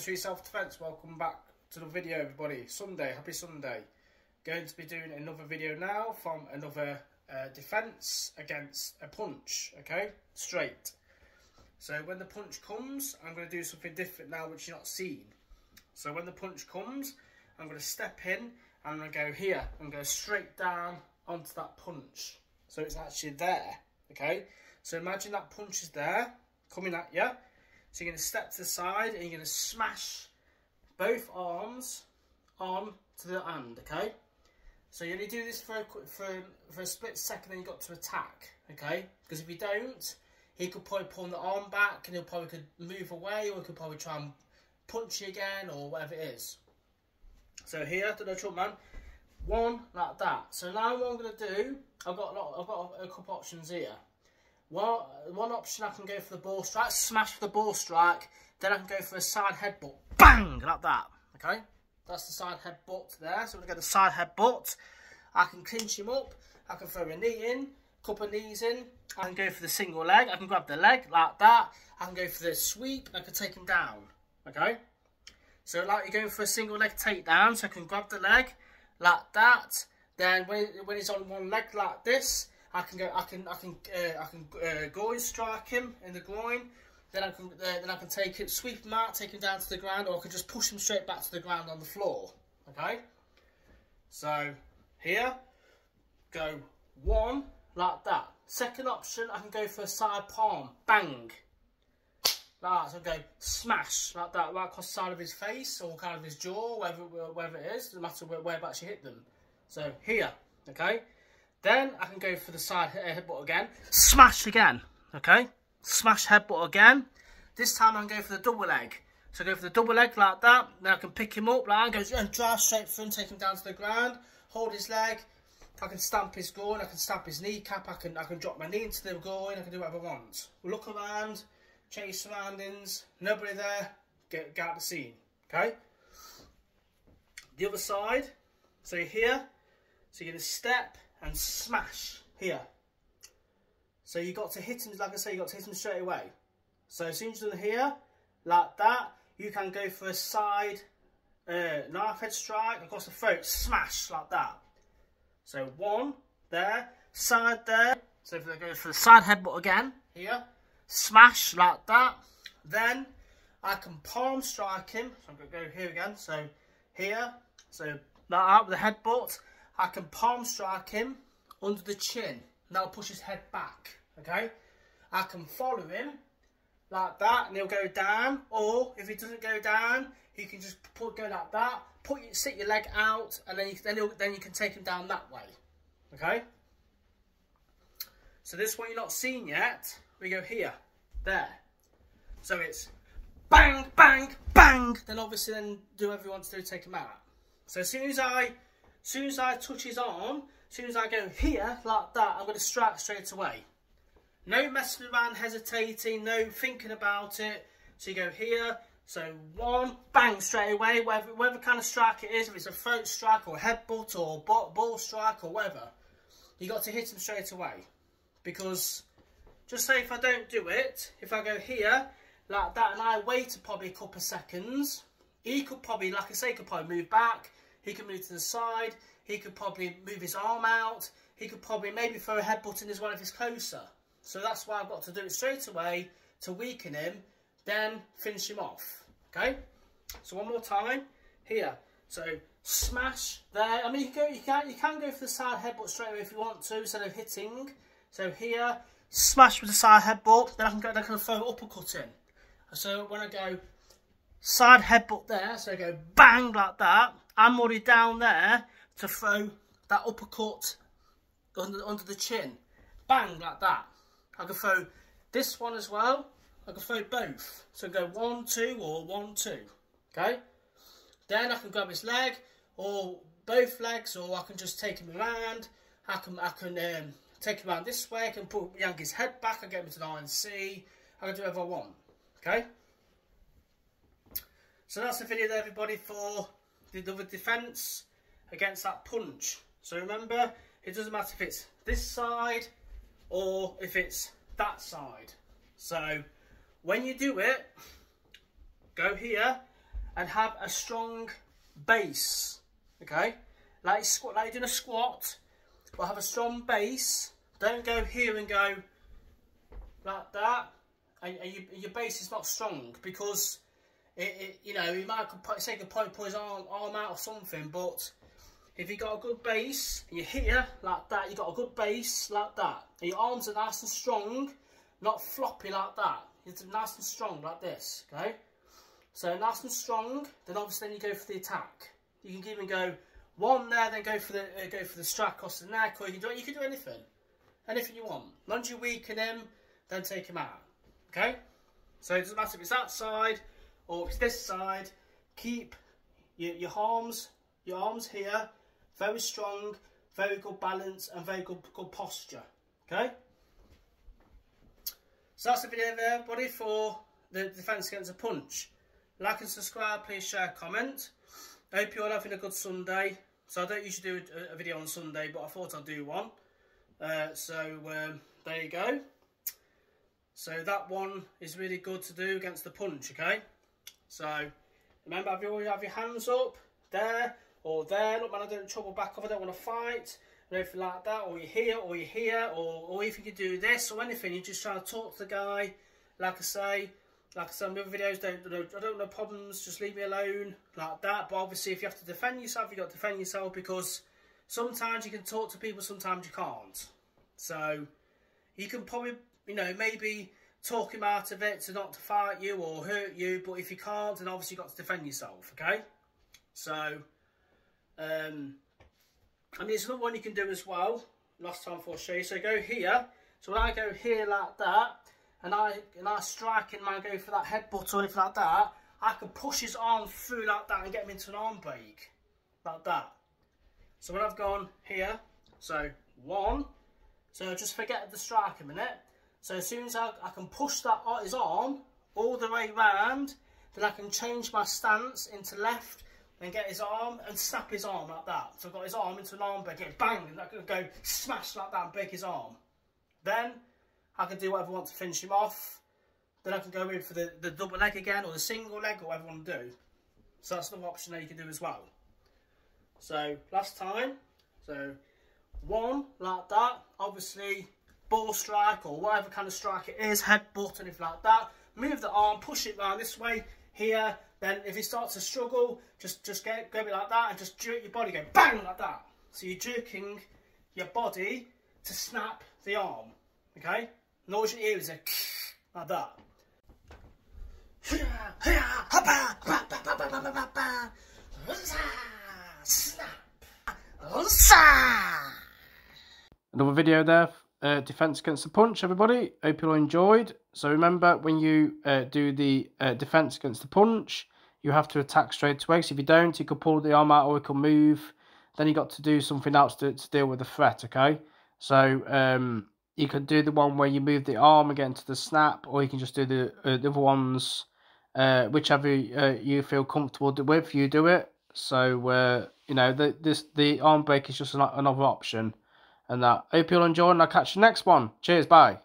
Street Self-Defense, welcome back to the video everybody. Sunday, happy Sunday. Going to be doing another video now from another uh, defence against a punch, okay? Straight. So when the punch comes, I'm going to do something different now which you're not seeing. So when the punch comes, I'm going to step in and I'm going to go here and go straight down onto that punch. So it's actually there, okay? So imagine that punch is there, coming at you so you're going to step to the side and you're going to smash both arms on to the hand, okay? So you only do this for a, for, for a split second then you've got to attack, okay? Because if you don't, he could probably pull the arm back and he'll probably could move away or he could probably try and punch you again or whatever it is. So here, the Trump man, one like that. So now what I'm going to do, I've got a lot, I've got a couple options here. One, one option I can go for the ball strike, smash for the ball strike, then I can go for a side headbutt, bang, like that, okay? That's the side headbutt there, so we're going to go the side headbutt. I can clinch him up, I can throw a knee in, couple of knees in, I can go for the single leg, I can grab the leg like that, I can go for the sweep, I can take him down, okay? So like you're going for a single leg takedown, so I can grab the leg like that, then when, when he's on one leg like this, I can go. I can. I can. Uh, I can uh, groin strike him in the groin. Then I can. Uh, then I can take it, sweep him out, take him down to the ground, or I can just push him straight back to the ground on the floor. Okay. So here, go one like that. Second option, I can go for a side palm, bang. Like that, so go smash like that, right across the side of his face or kind of his jaw, wherever wherever it is, doesn't matter where, whereabouts you hit them. So here, okay. Then I can go for the side uh, headbutt again. Smash again. Okay? Smash headbutt again. This time I'm going for the double leg. So I go for the double leg like that. Then I can pick him up like. Go and drive straight through take him down to the ground. Hold his leg. I can stamp his groin. I can stamp his kneecap. I can I can drop my knee into the groin. I can do whatever I want. Look around. Change surroundings. Nobody there. Get, get out the scene. Okay? The other side. So here. So you're going to step and smash here. So you got to hit him, like I say, you got to hit him straight away. So as soon as you're here, like that, you can go for a side uh, knife head strike across the throat, smash like that. So one there, side there. So if they go for the side headbutt again, here, smash like that. Then I can palm strike him. So I'm going to go here again. So here, so that with the headbutt. I can palm strike him under the chin. And that'll push his head back. Okay? I can follow him like that and he'll go down. Or if he doesn't go down, he can just put go like that. Put your, sit your leg out and then you, then, then you can take him down that way. Okay? So this one you're not seeing yet. We go here. There. So it's bang, bang, bang. Then obviously then do you want to do, take him out. So as soon as I as soon as I touch his arm, as soon as I go here, like that, I'm going to strike straight away. No messing around, hesitating, no thinking about it. So you go here, so one, bang, straight away, whatever, whatever kind of strike it is, if it's a throat strike or headbutt or ball strike or whatever, you got to hit him straight away. Because, just say if I don't do it, if I go here, like that, and I wait probably a couple of seconds, he could probably, like I say, could probably move back, he could move to the side. He could probably move his arm out. He could probably maybe throw a headbutt in as well if he's closer. So that's why I've got to do it straight away to weaken him, then finish him off. Okay? So one more time. Here. So smash there. I mean, you, go, you, can, you can go for the side headbutt straight away if you want to instead of hitting. So here, smash with the side headbutt. Then I can go. Then I can throw uppercut in. So when I go side headbutt there, so I go bang like that. I'm already down there to throw that uppercut under, under the chin. Bang, like that. I can throw this one as well. I can throw both. So go one, two, or one, two. Okay? Then I can grab his leg, or both legs, or I can just take him around. I can I can um, take him around this way. I can put Yankee's head back. I get him to the INC. I can do whatever I want. Okay? So that's the video there, everybody, for the other defence against that punch. So remember, it doesn't matter if it's this side or if it's that side. So when you do it, go here and have a strong base. Okay, like squat, like you're doing a squat, but have a strong base. Don't go here and go like that, and, and you, your base is not strong because it, it you know, he might say could probably pull his arm, arm out or something, but if you got a good base, you're here like that, you got a good base like that, and your arms are nice and strong, not floppy like that. It's nice and strong like this, okay? So nice and strong, then obviously then you go for the attack. You can even go one there, then go for the uh, go for the strike across the neck, or you can do you can do anything, anything you want. Once you weaken him, then take him out. Okay. So it doesn't matter if it's that side or it's this side. Keep your, your arms your arms here very strong, very good balance, and very good good posture. Okay. So that's the video there, everybody, for the defence against a punch. Like and subscribe, please share, comment. I hope you're all having a good Sunday. So I don't usually do a, video on Sunday, but I thought I'd do one. Uh, so um, there you go. So that one is really good to do against the punch, okay? So remember, have you have your hands up there or there. Look, man, I don't trouble back off. I don't want to fight or anything like that. Or you're here, or you're here, or or if you can do this or anything, you just try to talk to the guy. Like I say, like I said in other videos, don't, don't, I don't know problems, just leave me alone, like that. But obviously, if you have to defend yourself, you've got to defend yourself because sometimes you can talk to people, sometimes you can't. So, you can probably, you know, maybe talk him out of it to not to fight you or hurt you, but if you can't, then obviously you've got to defend yourself, okay? So, um, I mean, there's another one you can do as well. Last time for show you. So go here. So when I go here like that, and I and I strike and I go for that headbutt or anything like that, I can push his arm through like that and get him into an arm break. Like that. So when I've gone here, so one, so just forget the strike a minute. So as soon as I, I can push that uh, his arm all the way round, then I can change my stance into left and get his arm and snap his arm like that. So I've got his arm into an arm break, bang, and I can go smash like that and break his arm. Then I can do whatever I want to finish him off. Then I can go in for the, the double leg again or the single leg or whatever I want to do. So that's another option that you can do as well. So last time, so one like that, obviously ball strike or whatever kind of strike it is, headbutt, anything like that. Move the arm, push it round this way, here. Then if he starts to struggle, just just get go a bit like that and just jerk your body, go bang like that. So you're jerking your body to snap the arm. Okay? And all you hear is a like that. Another video there, uh, defense against the punch, everybody. Hope you all enjoyed. So remember, when you uh, do the uh, defense against the punch, you have to attack straight away. So if you don't, you could pull the arm out or you can move. Then you got to do something else to, to deal with the threat, okay? So um, you could do the one where you move the arm again to the snap, or you can just do the, uh, the other ones, uh, whichever uh, you feel comfortable with, you do it. So, uh, you know, the, this the arm break is just another option. And that. Hope you'll enjoy, and I'll catch you next one. Cheers, bye.